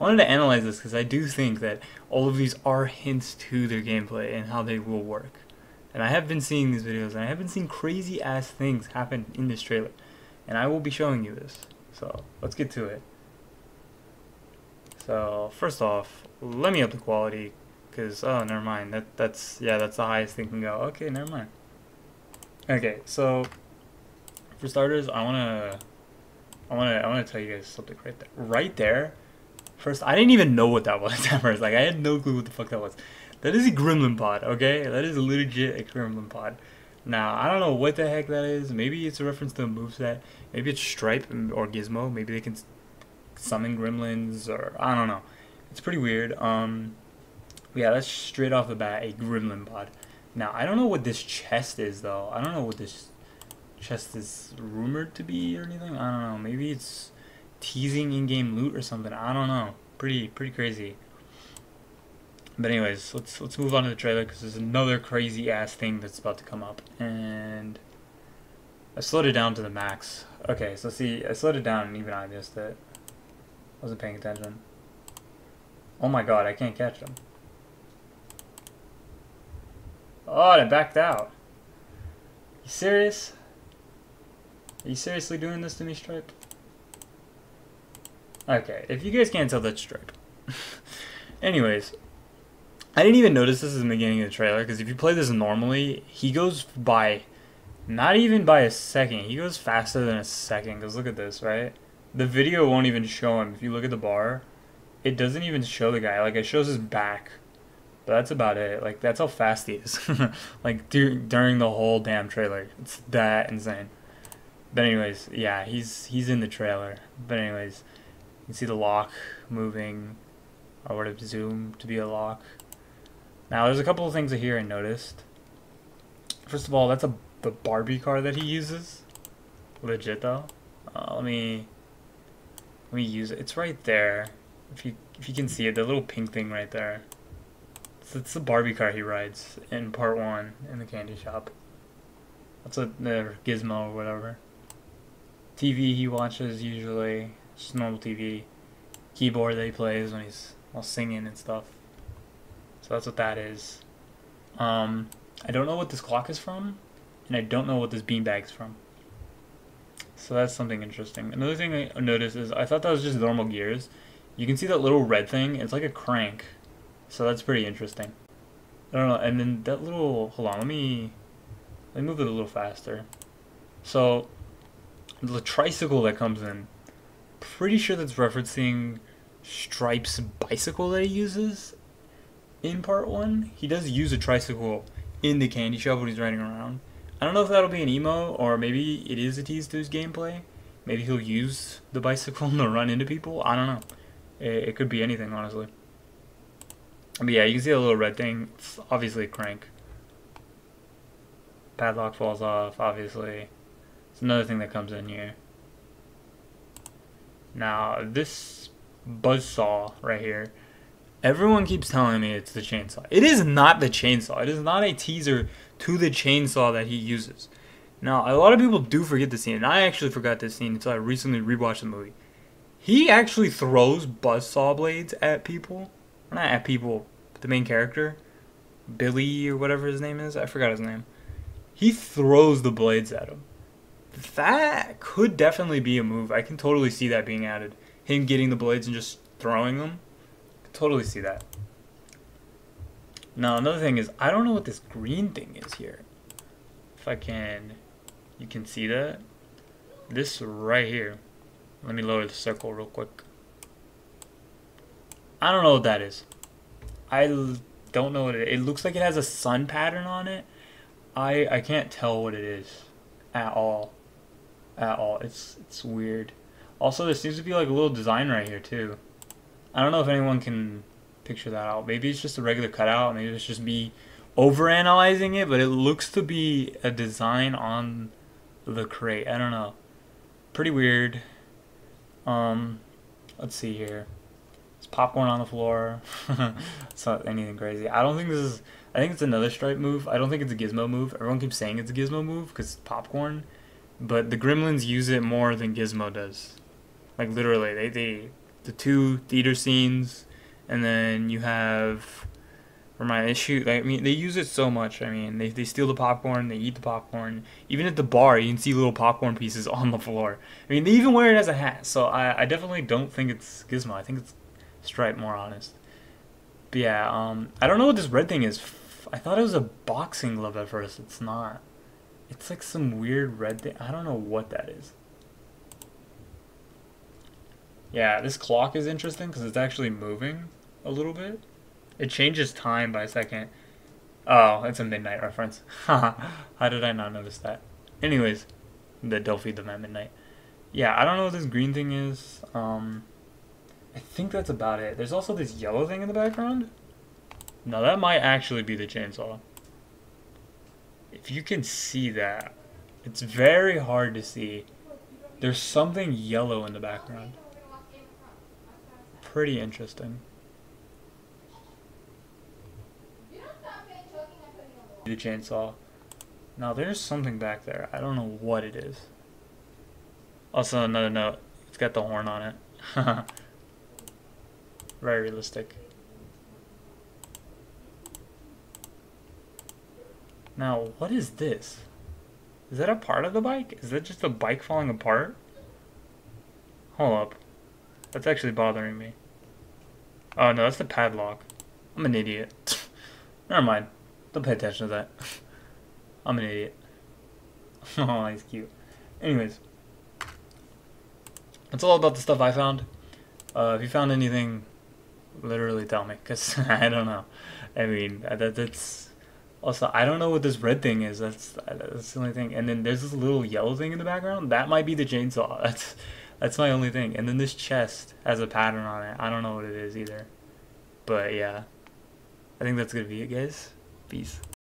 I wanted to analyze this because I do think that all of these are hints to their gameplay and how they will work. And I have been seeing these videos and I have been seeing crazy ass things happen in this trailer. And I will be showing you this. So let's get to it. So first off, let me up the quality because oh never mind that that's yeah that's the highest thing can go. Okay, never mind. Okay, so for starters, I wanna I wanna I wanna tell you guys something right there. Right there First, I didn't even know what that was at first. Like, I had no clue what the fuck that was. That is a Gremlin pod, okay? That is legit a Gremlin pod. Now, I don't know what the heck that is. Maybe it's a reference to a moveset. Maybe it's Stripe or Gizmo. Maybe they can summon gremlins or... I don't know. It's pretty weird. Um, yeah, that's straight off the bat a Gremlin pod. Now, I don't know what this chest is, though. I don't know what this chest is rumored to be or anything. I don't know. Maybe it's teasing in-game loot or something. I don't know. Pretty pretty crazy. But anyways, let's let's move on to the trailer because there's another crazy ass thing that's about to come up, and I slowed it down to the max. Okay, so see, I slowed it down and even I missed it. I Wasn't paying attention. Oh my god, I can't catch them. Oh, they backed out. You serious? Are you seriously doing this to me, Stripe? Okay, if you guys can't tell, that's Stripe. Anyways, I didn't even notice this in the beginning of the trailer, because if you play this normally, he goes by, not even by a second, he goes faster than a second, because look at this, right? The video won't even show him. If you look at the bar, it doesn't even show the guy. Like, it shows his back. But that's about it. Like, that's how fast he is. like, dur during the whole damn trailer. It's that insane. But anyways, yeah, he's he's in the trailer. But anyways, can see the lock moving. I would have zoomed to be a lock. Now, there's a couple of things here I noticed. First of all, that's a the Barbie car that he uses. Legit though. Uh, let me let me use it. It's right there. If you if you can see it, the little pink thing right there. It's, it's the Barbie car he rides in part one in the candy shop. That's a the gizmo or whatever. TV he watches usually just normal TV keyboard that he plays when he's while singing and stuff. So that's what that is. Um, I don't know what this clock is from, and I don't know what this beanbag is from. So that's something interesting. Another thing I noticed is I thought that was just normal gears. You can see that little red thing. It's like a crank. So that's pretty interesting. I don't know. And then that little... Hold on. Let me... Let me move it a little faster. So the tricycle that comes in pretty sure that's referencing Stripe's bicycle that he uses in part one. He does use a tricycle in the candy shop when he's riding around. I don't know if that'll be an emo or maybe it is a tease to his gameplay. Maybe he'll use the bicycle to run into people. I don't know. It, it could be anything, honestly. But yeah, you can see a little red thing. It's obviously a crank. Padlock falls off, obviously. It's another thing that comes in here. Now, this buzzsaw right here, everyone keeps telling me it's the chainsaw. It is not the chainsaw. It is not a teaser to the chainsaw that he uses. Now, a lot of people do forget the scene, and I actually forgot this scene until I recently rewatched the movie. He actually throws buzzsaw blades at people. Not at people, the main character. Billy or whatever his name is. I forgot his name. He throws the blades at him that could definitely be a move. I can totally see that being added. Him getting the blades and just throwing them. totally see that. Now another thing is I don't know what this green thing is here. If I can you can see that. This right here. Let me lower the circle real quick. I don't know what that is. I don't know what it is. It looks like it has a sun pattern on it. I I can't tell what it is at all at all. It's it's weird. Also, there seems to be like a little design right here too. I don't know if anyone can picture that out. Maybe it's just a regular cutout. Maybe it's just me over-analyzing it, but it looks to be a design on the crate. I don't know. Pretty weird. Um, let's see here. It's popcorn on the floor. it's not anything crazy. I don't think this is. I think it's another stripe move. I don't think it's a gizmo move. Everyone keeps saying it's a gizmo move because popcorn. But the gremlins use it more than Gizmo does. Like literally, they, they the two theater scenes, and then you have for my issue. Like, I mean, they use it so much. I mean, they they steal the popcorn, they eat the popcorn. Even at the bar, you can see little popcorn pieces on the floor. I mean, they even wear it as a hat. So I I definitely don't think it's Gizmo. I think it's Stripe. More honest. But yeah, um, I don't know what this red thing is. I thought it was a boxing glove at first. It's not. It's like some weird red thing. I don't know what that is. Yeah, this clock is interesting because it's actually moving a little bit. It changes time by a second. Oh, it's a midnight reference. How did I not notice that? Anyways, the don't feed at midnight. Yeah, I don't know what this green thing is. Um, I think that's about it. There's also this yellow thing in the background. Now that might actually be the chainsaw. If you can see that, it's very hard to see. There's something yellow in the background pretty interesting. The chainsaw. Now there's something back there. I don't know what it is. Also another note. It's got the horn on it. Very realistic. Now, what is this? Is that a part of the bike? Is that just a bike falling apart? Hold up. That's actually bothering me. Oh no, that's the padlock. I'm an idiot. Never mind. Don't pay attention to that. I'm an idiot. oh, he's cute. Anyways. That's all about the stuff I found. Uh, if you found anything, literally tell me, because I don't know. I mean, that, that's... Also, I don't know what this red thing is. That's that's the only thing. And then there's this little yellow thing in the background. That might be the chainsaw. That's that's my only thing. And then this chest has a pattern on it. I don't know what it is either. But yeah. I think that's going to be it, guys. Peace.